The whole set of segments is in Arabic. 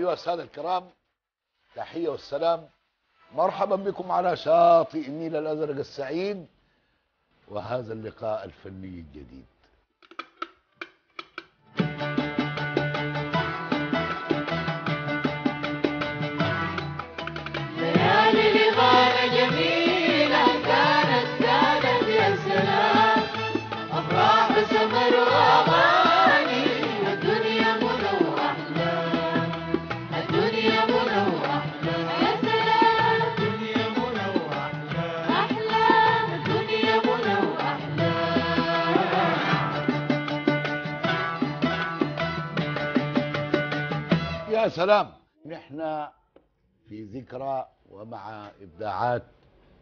أيها السادة الكرام تحية والسلام. مرحبا بكم على شاطئ النيل الأزرق السعيد وهذا اللقاء الفني الجديد. يا سلام. نحن في ذكرى ومع إبداعات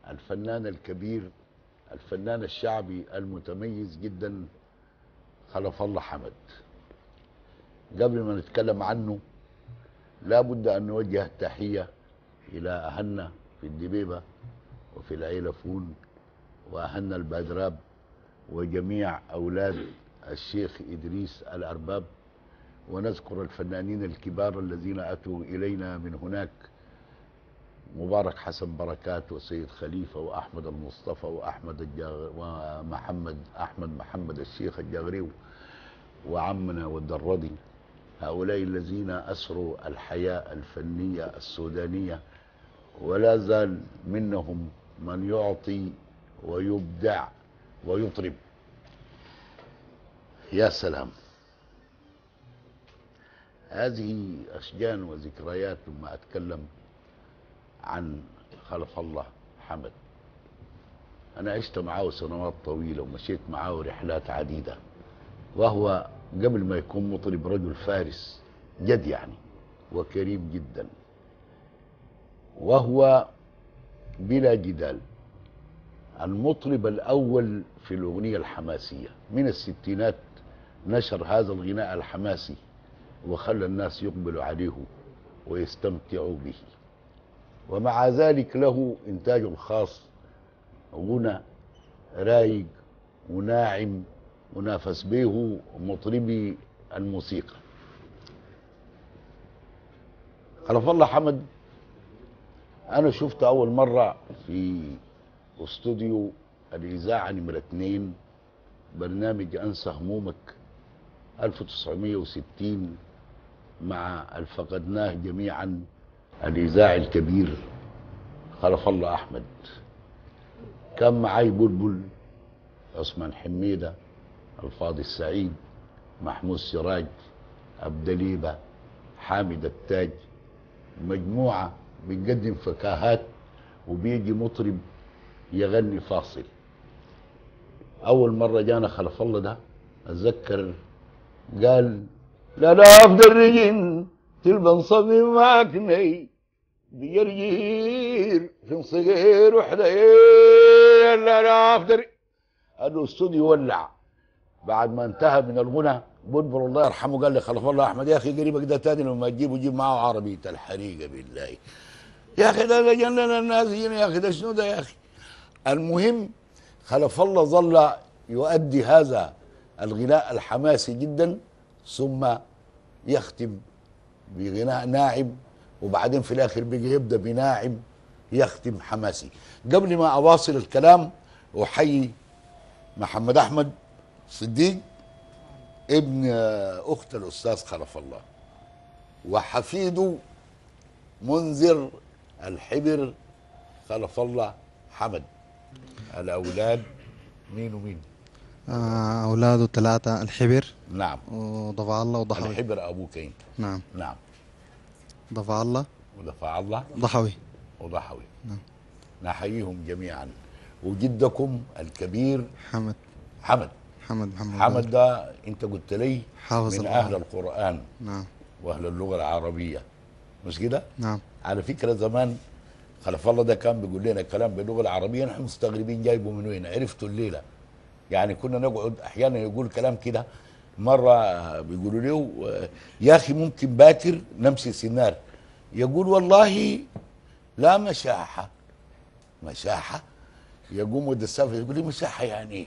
الفنان الكبير الفنان الشعبي المتميز جدا خلف الله حمد. قبل ما نتكلم عنه لابد أن نوجه التحية إلى أهلنا في الدبيبة وفي العيلفون وأهلنا البادراب وجميع أولاد الشيخ إدريس الأرباب. ونذكر الفنانين الكبار الذين أتوا إلينا من هناك. مبارك حسن بركات وسيد خليفة وأحمد المصطفى وأحمد الجاغ ومحمد أحمد محمد الشيخ الجاغريو وعمنا والدردي. هؤلاء الذين أسروا الحياة الفنية السودانية ولا زال منهم من يعطي ويبدع ويطرب. يا سلام. هذه أشجان وذكريات لما أتكلم عن خلف الله حمد أنا عشت معه سنوات طويلة ومشيت معه رحلات عديدة وهو قبل ما يكون مطرب رجل فارس جد يعني وكريم جدا. وهو بلا جدال المطرب الأول في الأغنية الحماسية. من الستينات نشر هذا الغناء الحماسي. وخلى الناس يقبلوا عليه ويستمتعوا به. ومع ذلك له إنتاج خاص غنى رايق وناعم ونافس به مطربي الموسيقى. خلف الله حمد أنا شفته أول مرة في استوديو الإذاعة نمرة اتنين برنامج أنسى همومك 1960 مع الفقدناه جميعا. الإذاعي الكبير. خلف الله أحمد. كان معي بلبل عثمان حميدة الفاضي السعيد محمود سراج عبدليبة حامد التاج. مجموعة بتقدم فكاهات وبيجي مطرب يغني فاصل. أول مرة جانا خلف الله ده أتذكر قال لا رجل تلبن صبي معكني بيرجير في صغير وحدة لا لا أفضل الاستوديو ولع. بعد ما انتهى من الغنى بلبل الله يرحمه قال لي خلف الله أحمد يا أخي قريبك ده تاني لما تجيبه جيب معه عربية الحريقة بالله. يا أخي ده جنن الناس هنا يا أخي ده شنو ده يا أخي؟ المهم خلف الله ظل يؤدي هذا الغناء الحماسي جدا ثم يختم بغناء ناعم وبعدين في الآخر بيجي يبدأ بناعم يختم حماسي. قبل ما أواصل الكلام أحيي محمد أحمد صديق ابن أخت الأستاذ خلف الله وحفيده منذر الحبر خلف الله حمد الأولاد مين ومين؟ أولاده ثلاثة الحبر. نعم. وضفع الله وضحوي. الحبر أبوك إيه؟ نعم. نعم. ضفع الله. ودفع الله. ضحوي. وضحوي. نعم. نحييهم جميعا. وجدكم الكبير حمد. حمد. حمد محمد. حمد ده أنت قلت لي حافظ من الله. أهل القرآن. نعم. وأهل اللغة العربية. مش كده؟ نعم. على فكرة زمان خلف الله ده كان بيقول لنا كلام باللغة العربية نحن مستغربين جايبه من وين. عرفتوا الليلة. يعني كنا نقعد أحيانا يقول كلام كده مرة بيقولوا له يا أخي ممكن باكر نمشي سنار يقول والله لا مشاحة. مشاحة؟ يقوم ود السافر يقول لي مشاحة يعني؟ إيه؟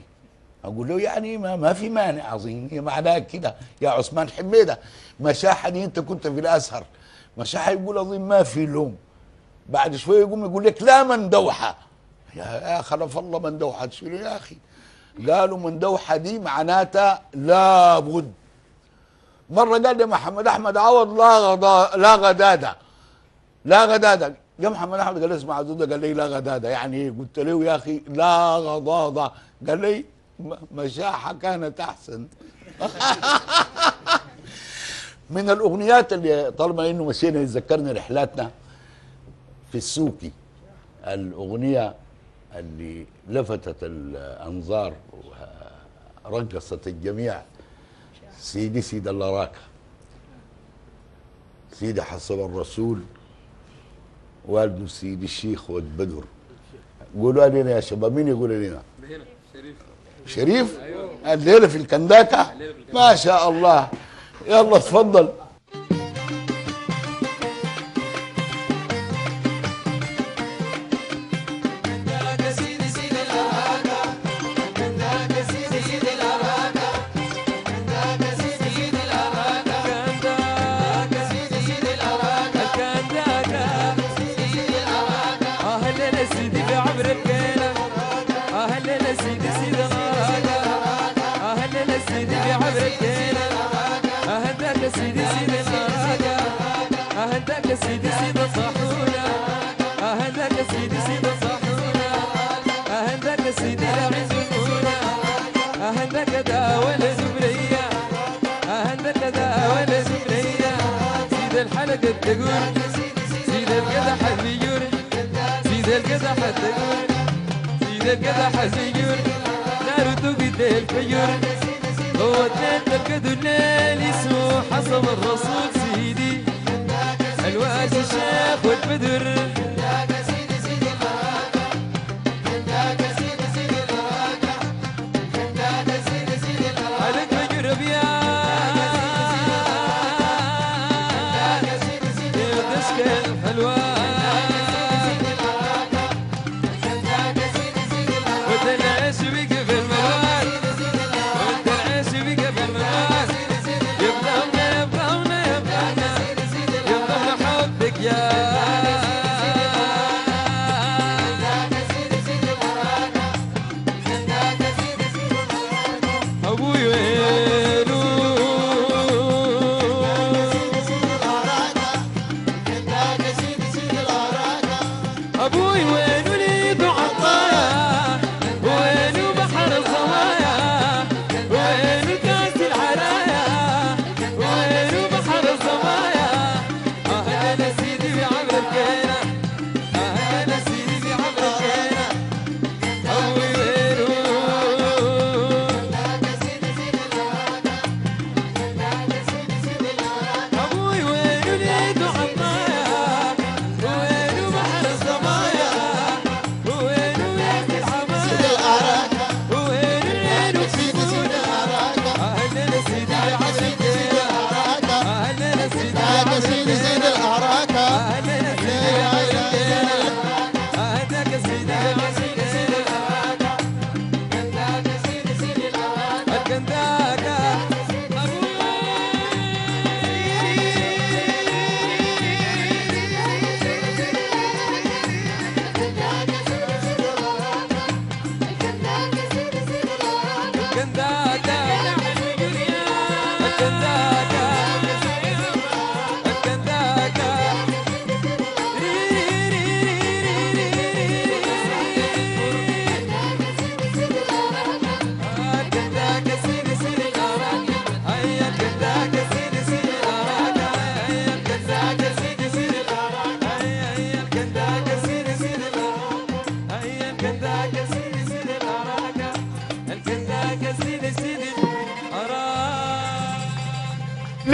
أقول له يعني ما, ما في مانع عظيم هي معناها كده يا عثمان حميدة مشاحة دي أنت كنت في الأزهر. مش هيقول اظن ما في لوم. بعد شوية يقوم يقول لك لا مندوحه يا خلف الله مندوحه تشيلوا يا أخي قالوا مندوحه دي معناتها لابد. مرة قال لي محمد أحمد عوض لا غضا لا غدادة لا غدادة. يا محمد أحمد قال لي اسمع عدوده قال لي لا غدادة. يعني قلت له يا أخي لا غضاضة. قال لي م- مشاحة كانت أحسن. من الأغنيات اللي طالما إنه مشينا يتذكرنا رحلاتنا في السوقي الأغنية اللي لفتت الأنظار ورقصت الجميع. سيدي سيد الله راك. سيدي حسب الرسول. والده سيدي الشيخ ود بدر. قولوا لنا يا شباب مين يقول لنا؟ هنا شريف؟ شريف الليلة في الكنداكة. ما شاء الله. يلا تفضل. تقول سيد القدح الزيور سيد القدح الزيور سيد القدح الزيور نار تقد الفيور هو تركض الليل اسمه حسب الرسول سيدي الواس الشيخ والبدر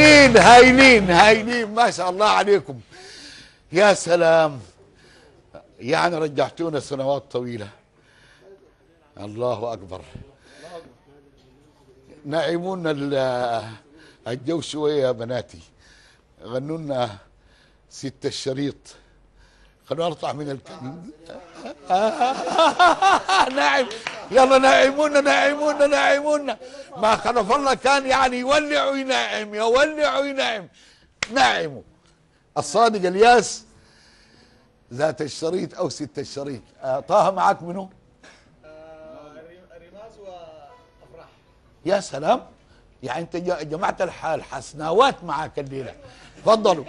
هايلين هايلين هايلين ما شاء الله عليكم. يا سلام. يعني رجعتونا سنوات طويلة. الله أكبر. نعيمونا ال- الجو شوية يا بناتي. غنوا لنا ست الشريط. خلونا نطلع من الكلام ناعم يلا ناعمونا ناعمونا ناعمونا ما خلف الله كان يعني يولع وينعم يولع وينعم ناعموا الصادق الياس ذات الشريط أو ست الشريط. آه طه معك منه رماز وافراح يا سلام. يعني أنت جمعت الح- الحسناوات معك الليلة. تفضلوا.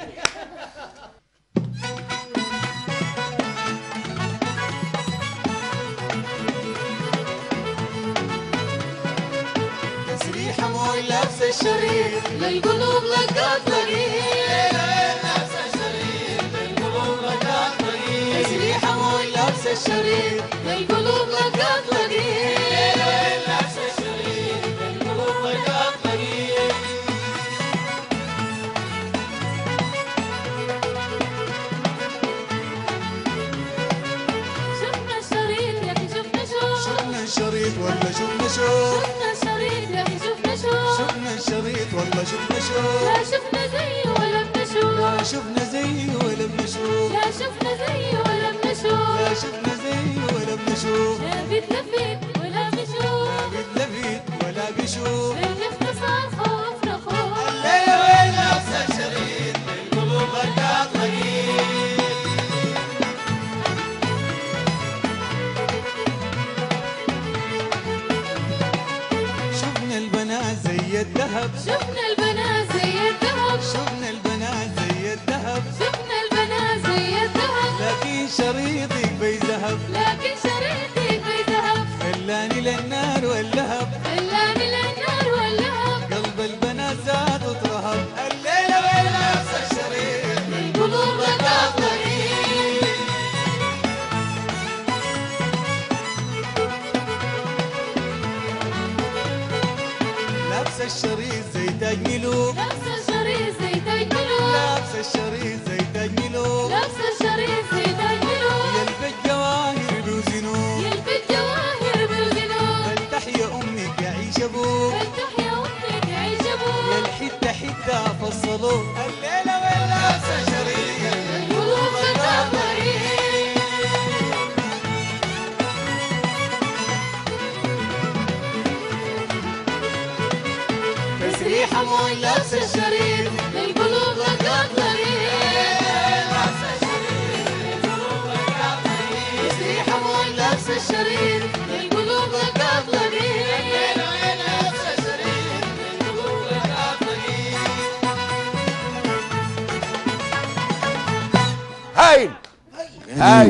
الشريط للقلوب لقات تسريحة مو لابسة الشريط للقلوب لقات لقيت ولا بنشوف لا بتلفت ولا بشوف. لا بتلفت ولا بشوف. بالاختصار خوفنا خوف الليلة وين لابسة الشريط بالقلوب ركعت لقيت شفنا البنات زي الذهب. شفنا البنات زي الذهب. شفنا البنات زي الذهب. شفنا البنات زي الذهب. لكن شريطك بي ذهب. زي تاج ملوك لابسه الشريط زي تاج ملوك لابسة تسريحه مو لابسه الشريط القلوب مو لابسه الشريط القلوب ركعت لقيت هايل هايل